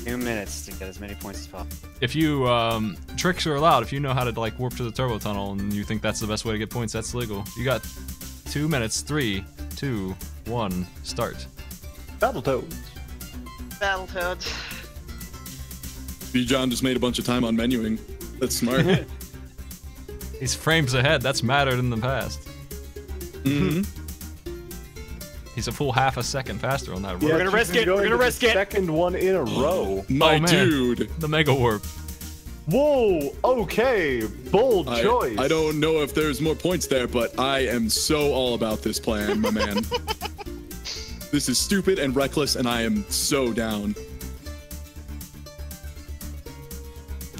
Two minutes to get as many points as possible. if you um, tricks are allowed, if you know how to like warp to the turbo tunnel and you think that's the best way to get points, that's legal. You got two minutes. Three, two, one, start. Battletoads. Battletoads. B. Jon just made a bunch of time on menuing. That's smart. He's frames ahead. That's mattered in the past. hmm He's a full half a second faster on that. Yeah, road. gonna risk it, we're going gonna to the risk it. Second one in a row. My Oh, man. dude. The mega warp. Whoa. Okay. Bold I, choice. I don't know if there's more points there, but I am so all about this plan, my man. this is stupid and reckless, and I am so down.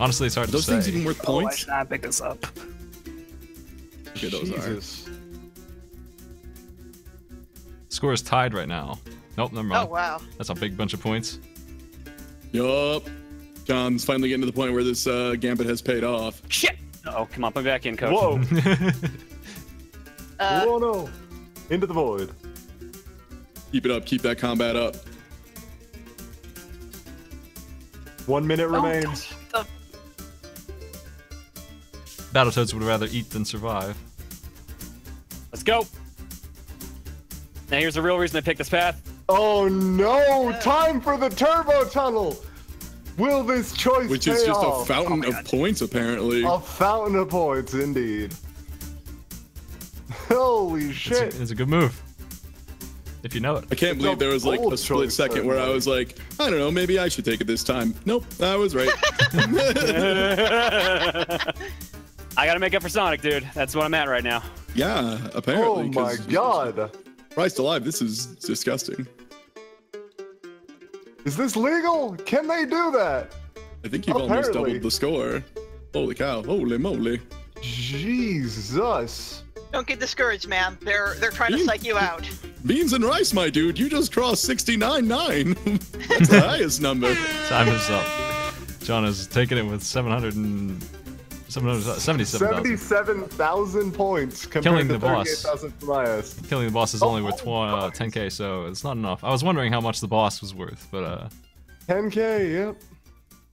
Honestly, it's hard Are those to things even worth Oh, I points? should not pick this up. Okay, those are. Jesus. Score is tied right now. Nope, never Oh wow. That's a big bunch of points. Yup. Jon's finally getting to the point where this uh, gambit has paid off. Shit! Oh, come on, put me back in, coach. Whoa. Uh, Whoa, no. Into the void. Keep it up. Keep that combat up. One minute Oh, remains. the- Battletoads would rather eat than survive. Let's go. Now here's the real reason I picked this path. Oh no! Time for the turbo tunnel. Will this choice Which pay is just a fountain Oh of God. points, apparently. A fountain of points, indeed. Holy It's shit! a, it's a good move. If you know it. I can't It's believe there was like a split second where I was like, I don't know, maybe I should take it this time. Nope, I was right. I gotta make up for Sonic, dude. That's what I'm at right now. yeah, apparently. Oh my god! Christ alive, this is disgusting. Is this legal? Can they do that? I think you've almost doubled the score. Holy cow! Holy moly! Jesus! don't get discouraged, man. They're they're trying to You- psych you out. Beans and rice, my dude. You just crossed sixty-nine nine. That's the highest number. Time is up. Jon is taking it with 700 and 777,000. 77,000 points compared Killing the boss. 38,000 for Myas. Killing the boss is Oh, only with oh, uh, 10k, so it's not enough. I was wondering how much the boss was worth, but uh, 10k, yep.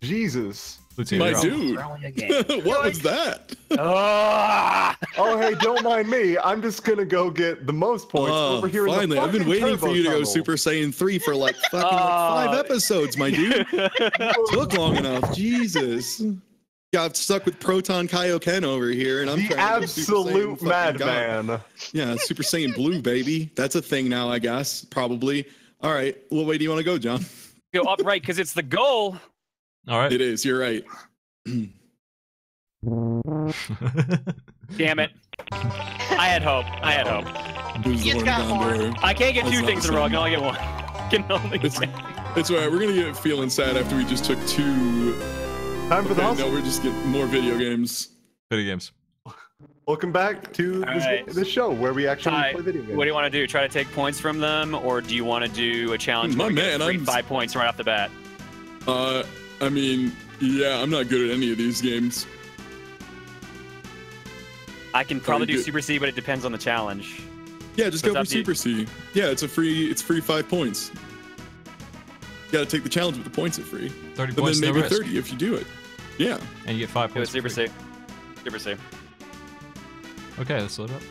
Jesus. Blue My dude. Only a game. what was that? Ah! Oh, hey, don't mind me. I'm just gonna go get the most points Oh, over here. in the finally, I've been waiting for turbo you to go. Super Saiyan 3 for like fucking like five Oh. episodes, my dude. Took long enough. Jesus. Got stuck with Proton Kaioken over here, and I'm The trying to go Super Saiyan absolute madman. Yeah, Super Saiyan Blue, baby. That's a thing now, I guess. Probably. All right. What way do you want to go, Jon? Go upright because it's the goal. All right. It is. You're right. Damn it. I had hope. I had hope. Who's the It's one got more. I can't get That's two things in a row. I can only get one. can only It's, get it's all right. We're gonna get feeling sad after we just took two. Time for the Okay, hustle. no, we're just getting more video games. Video games. Welcome back to All this, right. this show where we actually Ty, play video games. What do you want to do? Try to take points from them, or do you want to do a challenge? My where man, I'm- five points right off the bat. Uh, I mean, yeah, I'm not good at any of these games. I can probably do do- Super C, but it depends on the challenge. Yeah, just So go for it's up Super C. Yeah, it's a free. It's free five points. You gotta take the challenge with the points at free, 30 but points, then no maybe risk. 30 if you do it. Yeah. And you get 5 Do it points. Super for free. C. Super C. Okay, let's load up.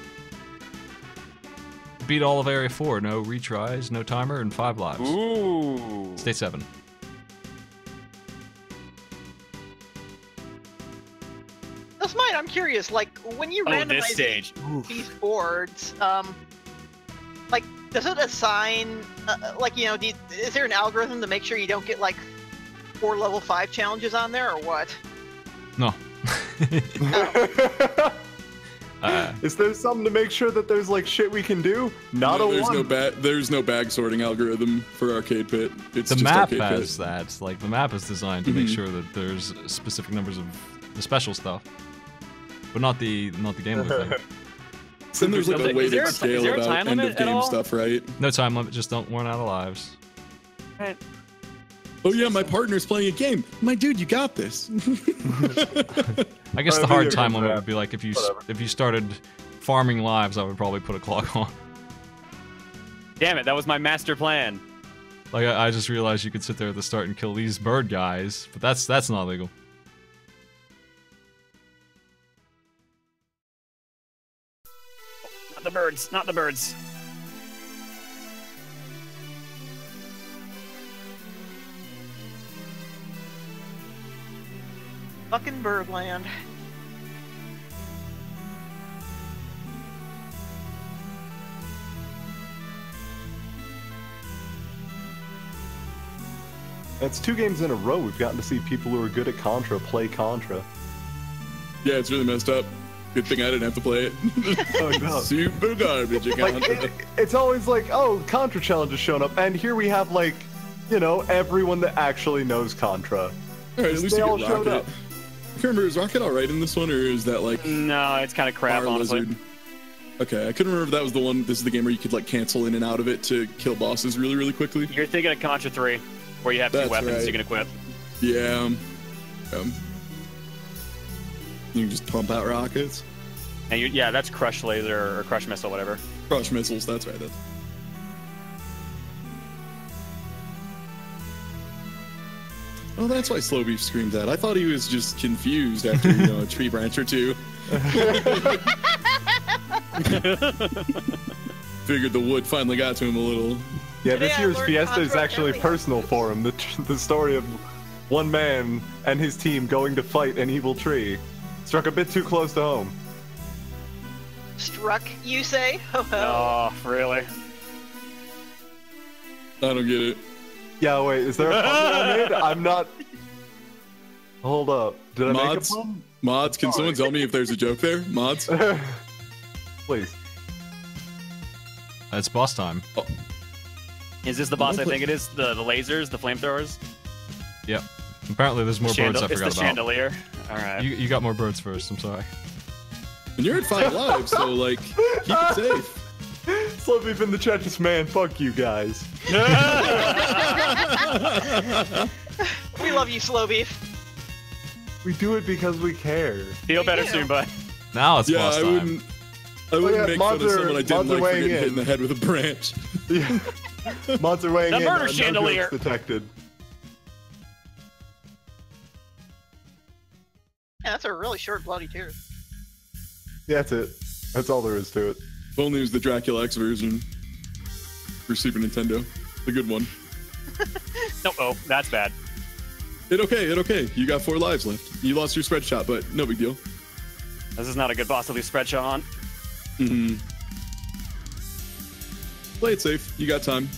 Beat all of Area 4. No retries, no timer, and 5 lives. Ooh. State 7. That's mine. I'm curious. Like when you Oh, randomize this stage. these boards, um, like does it assign, uh, uh, like you know, do you- is there an algorithm to make sure you don't get like four level five challenges on there or what? No. uh, Is there something to make sure that there's like shit we can do? Not No, a there's one. no bag. There's no bag sorting algorithm for Arcade Pit. It's the just map Arcade has Pit. that. Like, the map is designed to make Mhm. sure that there's specific numbers of the special stuff, but not the not the game loop thing. Then there's like Is a there- weighted there a- scale there a about end of game stuff, right? No time limit, just don't run out of lives. Right. Oh yeah, my partner's playing a game. My dude, you got this. I guess the hard time limit would be like if you whatever. if you started farming lives, I would probably put a clock on. Damn it, that was my master plan. Like I, I just realized you could sit there at the start and kill these bird guys, but that's that's not legal. Birds, not the birds. Fucking Birdland. It's two games in a row we've gotten to see people who are good at Contra play Contra. yeah, it's really messed up. Good thing I didn't have to play it. Oh no. Super garbage. you like it, it's always like, oh, Contra challenge has shown up, and here we have like, you know, everyone that actually knows Contra. All right, at least They you all showed Rocket. up. I can't remember, is Rocket alright in this one, or is that like No, it's kind of crap, honestly. Lizard? Okay, I couldn't remember if that was the one. This is the game where you could like cancel in and out of it to kill bosses really, really quickly. You're thinking of Contra 3, where you have two That's weapons right. you can equip. Yeah. Um, um, you just pump out rockets, And you, yeah, that's Crush Laser or Crush Missile, whatever. crush missiles. That's right. That's... Oh, that's why Slow Beef screamed that. I thought he was just confused after you know a tree branch or two. Figured the wood finally got to him a little. Yeah, this Today I year's learned Fiesta is actually apparently personal for him. The, tr- the story of one man and his team going to fight an evil tree struck a bit too close to home. Struck, you say? Oh, Oh, really? I don't get it. Yeah, wait, is there a pun that I made? I'm not. Hold up. Did I Mods? make a pun? Mods, can someone tell me if there's a joke there? Mods? Please. It's boss time. Oh. Is this the boss I think it is? The, the lasers, the flamethrowers? Yep. Apparently, there's more Chandel- birds I it's forgot the about. chandelier. Alright. You, you got more birds first. I'm sorry. And you're at five lives, so like, keep it safe. Slow beef in the chat just man, fuck you guys. we love you, Slow Beef. We do it because we care. Feel better Yeah. soon, bud. Now it's Yeah, boss I time. wouldn't. I wouldn't yeah, make mods fun of someone I didn't are like for weighing getting hit in. in the head with a branch. Yeah. Mods are weighing The in. murder uh, chandelier. jokes detected. Yeah, that's a really short bloody tear. Yeah, that's it. That's all there is to it. If only it was the Dracula X version for Super Nintendo, the good one. No, oh, that's bad. It okay, it okay. You got four lives left. You lost your spread shot, but no big deal. This is not a good boss to leave spread shot on. hmm Play it safe. You got time.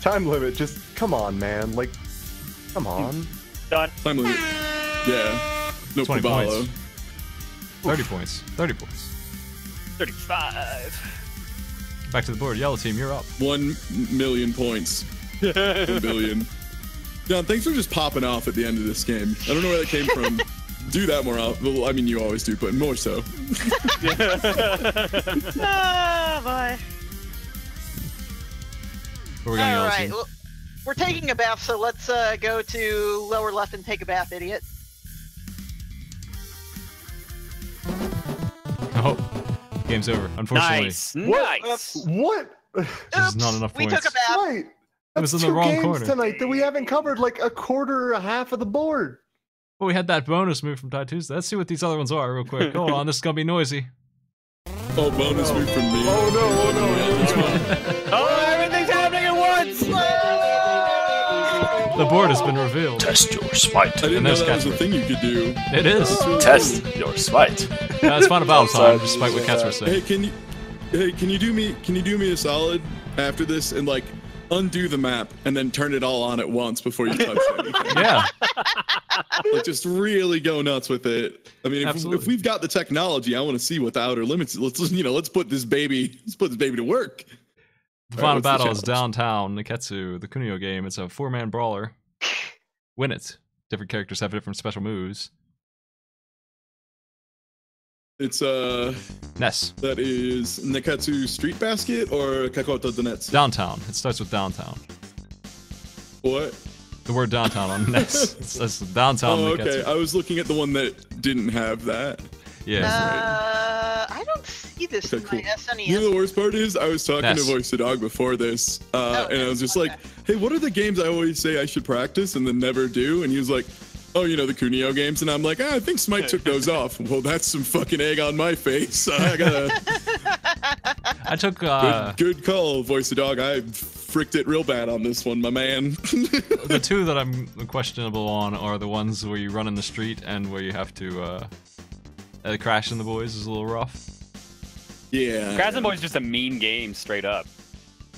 Time limit, just come on, man. Like, come on. Done. Time limit. Yeah. No 20 Caballo. points. 30 points. 30 points. 35. Back to the board. Yellow team, you're up. One million points. One billion. Jon, thanks for just popping off at the end of this game. I don't know where that came from. do that more often. Well, I mean, you always do, but more so. Oh, Bye. Where are we going, All yellow right, team? well, we're taking a bath, so let's uh, go to lower left and take a bath, idiot. Oh, game's over. Unfortunately, Nice. What? Nice. What? this is not Oops, enough we took a bath. Wait. It was in the wrong games corner. tonight that we haven't covered like a quarter or a half of the board. Well, we had that bonus move from TieTuesday. Let's see what these other ones are real quick. Hold on, this is gonna be noisy. Oh, bonus move from me. Oh no, oh no, here we go. Oh, everything's The board has been revealed. Test your smite. I didn't And know there's that was a thing you could do. It is. Oh. Test your smite. Yeah, it's Final Battle time, Outside, despite what say Casper that. said. Hey, can you, hey, can you do me, can you do me a solid after this and like undo the map and then turn it all on at once before you touch anything? Yeah, like just really go nuts with it. I mean, if, if we've got the technology, I want to see what the outer limits. Let's you know, let's put this baby, let's put this baby to work. The All right, final what's the battle is downtown Nekketsu, the Kunio game. It's a four-man brawler. Win it. different characters have different special moves. It's uh, Ness. that is Nekketsu Street Basket or Kakoto Donetsu. Downtown. It starts with downtown. What? The word downtown on Ness. It says downtown. Oh, okay. I was looking at the one that didn't have that. Yeah. Uh, I don't see this Okay, in cool. my SNES. You know the worst part is I was talking Yes. to Voice the Dog before this, uh, Oh, and I was just like, "Hey, what are the games I always say I should practice and then never do?" And he was like, "Oh, you know the Kunio games," and I'm like, ah, "I think Smight took those off." Well, that's some fucking egg on my face. I gotta I took uh, good, good call, Voice the Dog. I fricked it real bad on this one, my man. the two that I'm questionable on are the ones where you run in the street and where you have to uh, uh crash in the boys is a little rough. yeah. Crash and Boy is just a mean game, straight up.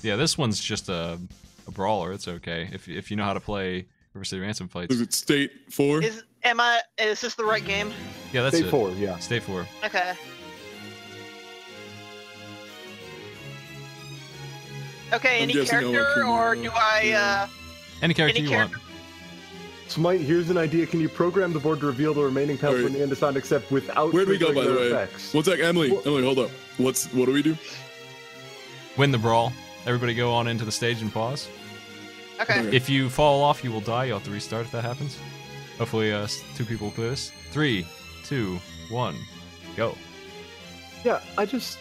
Yeah, this one's just a, a brawler. It's okay if if you know how to play River City Ransom fights. Is it State Four? Is am I? Is this the right game? Yeah, that's State it. four, yeah. State four. Okay. Okay, I'm any character, or do I? Uh, Any character Any you want. Smight, here's an idea. Can you program the board to reveal the remaining panels Alright. when the end is found except without Where'd we go, by the way? effects? One sec, Emily. What- Emily, hold up. What's what do we do? Win the brawl. Everybody go on into the stage and pause. okay. Okay. If you fall off, you will die. You'll have to restart if that happens. Hopefully, uh, two people clear this. Three, two, one, go. Yeah, I just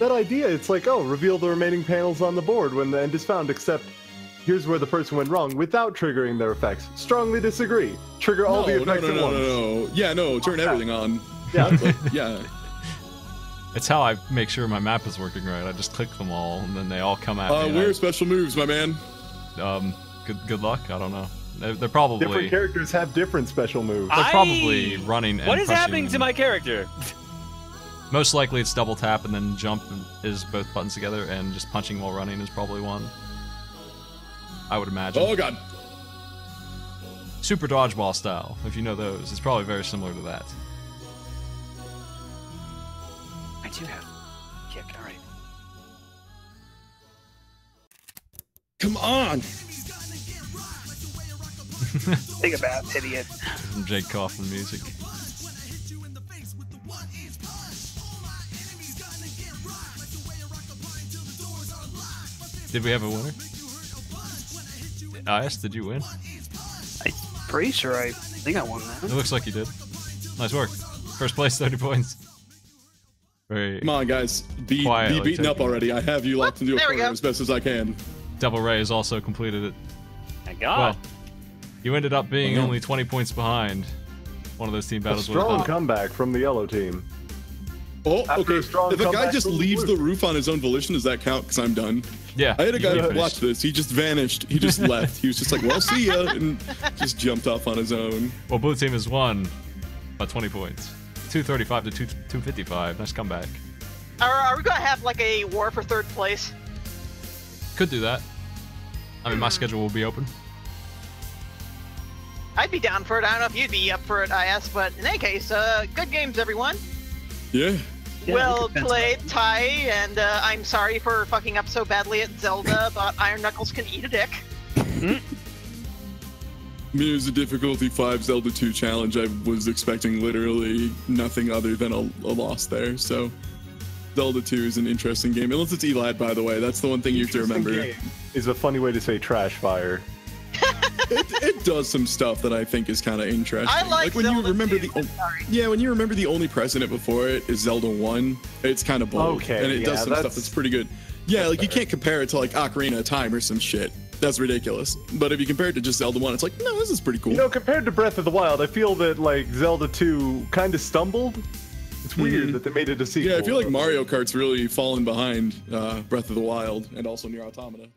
that idea. It's like, oh, reveal the remaining panels on the board when the end is found. Except, here's where the person went wrong without triggering their effects. Strongly disagree. Trigger all the no, no, effects no, at no, once. no, no. Yeah, no. Turn everything on. Yeah, Like, yeah. It's how I make sure my map is working right. I just click them all, and then they all come at Uh, me. and where I- are special moves, my man? um, good good luck. I don't know. They're, they're probably different characters have different special moves. they're I- probably running. And What is happening to my character? Most likely, it's double tap and then jump is both buttons together, and just punching while running is probably one. I would imagine. Oh god. Super dodgeball style, if you know those, it's probably very similar to that. I do have kick. All right. Come on. Think about it, idiot. Some Jake Kaufman music. Did we have a winner? IS, did you win? I'm pretty sure I think I won that. It looks like you did. Nice work. First place, 30 points. Very Come on, guys. Be, be beaten up already. I have you locked into a There corner as best as I can. DevilREI has also completed it. Thank Well, God. you ended up being yeah. only 20 points behind. One of those team battles would strong have comeback from the yellow team. Oh, After okay. strong If a guy just the leaves blue. the roof on his own volition, does that count? Because I'm done. Yeah. I had a guy finished. watch this. He just vanished. He just left. He was just like, "Well, see ya," and just jumped off on his own. Well, blue team has won by 20 points. 235 to 2, 255. Nice comeback. Are, are we gonna have like a war for third place? Could do that. I mean, my schedule will be open. I'd be down for it. I don't know if you'd be up for it. I it, IS, but in any case, uh, good games, everyone. Yeah. Yeah, well you could fence played, Ty, and uh, I'm sorry for fucking up so badly at Zelda, but Iron Knuckles can eat a dick. I mean, it was a difficulty five Zelda 2 challenge. I was expecting literally nothing other than a, a loss there. So, Zelda 2 is an interesting game. Unless it's Elad, by the way. That's the one thing you have to remember. Game is a funny way to say trash fire. It, it does some stuff that I think is kind of interesting. I like when you remember 2, the I'm yeah, when you remember the only precedent before it is Zelda 1, it's kind of bold. Okay, and it yeah, does some that's- stuff that's pretty good. Yeah, like you can't compare it to like Ocarina of Time or some shit. That's ridiculous. But if you compare it to just Zelda 1, it's like, no, this is pretty cool. You know, compared to Breath of the Wild, I feel that like Zelda 2 kind of stumbled. It's weird Mhm. that they made it a sequel. yeah, I feel like Mario Kart's really fallen behind uh, Breath of the Wild and also Nier Automata.